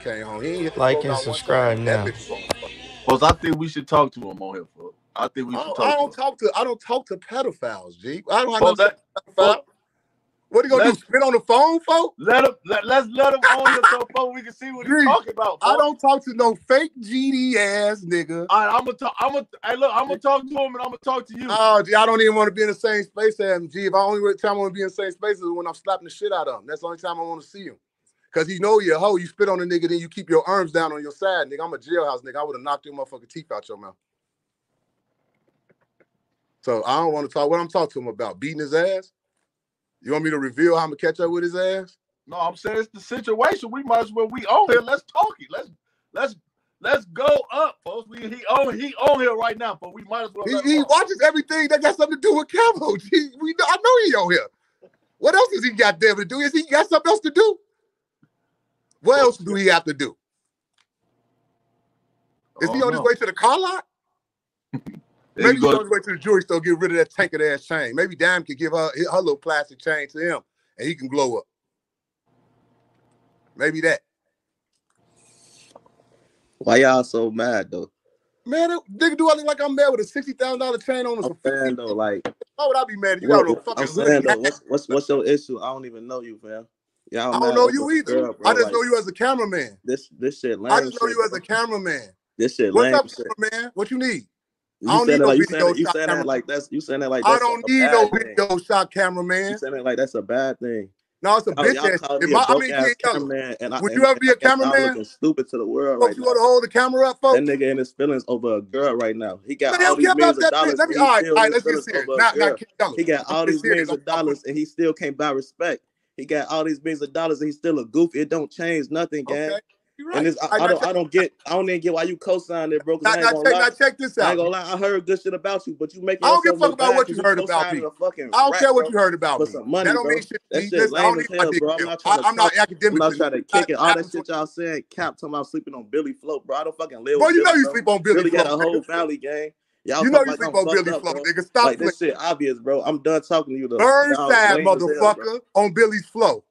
came home. He ain't Like and subscribe now. bitch was on. Folks, I think we should talk to him on here, folks. I think we should don't, talk I don't him. talk to I don't talk to pedophiles, G. I don't have Folks, nothing that, to pedophile. What are you gonna do? let's Spit on the phone, folks? let him let, let's let him on the so folks we can see what he's talking about. I don't talk to no fake GD ass nigga. All right, I'm gonna talk. I'm gonna. Hey, look, I'm gonna talk to him, and I'm gonna talk to you. Oh, G, I don't even want to be in the same space as him, G. If I only time I want to be in the same space is when I'm slapping the shit out of him. That's the only time I want to see him. Cause he know you a hoe. You spit on a nigga, then you keep your arms down on your side, nigga. I'm a jailhouse nigga. I would have knocked your motherfucking teeth out your mouth. So I don't want to talk. What I'm talking to him about? Beating his ass? You want me to reveal how I'm gonna catch up with his ass? No, I'm saying it's the situation. We might as well. We on here. Let's talk it. Let's let's let's go up, folks. We he on he on here right now, but we might as well. He, he watches everything that got something to do with Camo. We I know he on here. What else has he got there to do? Is he got something else to do? What else do he have to do? Is oh, he Oh, on his way to the car lot? Maybe he's on his way to the jewelry store, get rid of that tanker ass chain. Maybe Dime can give her her little plastic chain to him and he can glow up. Maybe that. Why y'all so mad though? Man, nigga, do I look like I'm mad with a sixty thousand dollar chain on? I'm saying though, like, Why would I be mad? You got what, no fucking I'm saying though, what's what's what's your issue? I don't even know you, fam. Y'all I don't know you either. girl, bro. I just like, know you as a cameraman. this this shit lame. I just know shit, you as a cameraman. This shit What's up, shit. cameraman? What you need? You I don't need no like video saying you shot saying that like that's you saying that like I don't a need no thing. video shot You saying that like that's a bad thing. No, it's a bitch ass. If my, I mean, ass cameraman, and I would you ever be I a cameraman? looking stupid to the world right you want to hold the camera up, folks? That nigga in his feelings over a girl right now. He got all these millions of dollars Let me, all right, all right, let's get serious. Not, not He got all these millions of dollars and he still can't buy respect. He got all these millions of dollars and he's still a goofy. It don't change nothing, gang. okay, you're And right. this I, I don't I don't get I don't even get why you co-signed it, bro. Now, I ain't now check, now check this I out. ain't gonna lie. I heard good shit about you, but you making I don't give a fuck about what you heard about me. I don't rap, care what bro, you heard about for me. some That money, don't bro. mean shit That shit Listen, I don't as hell, bro. I'm not I, trying to I'm not talk. I'm not trying to kick it. All that shit y'all saying, cap talking about sleeping on Billy Float, bro. I don't fucking live with you know you sleep on Billy Billy got a whole family gang. Y'all You know you think sleep I'm on fucked Billy up, Flow, bro. nigga. Stop Like playing. this shit obvious, bro. I'm done talking to you though. Y'all Burnside, lame hell, motherfucker, on Billy's Flow.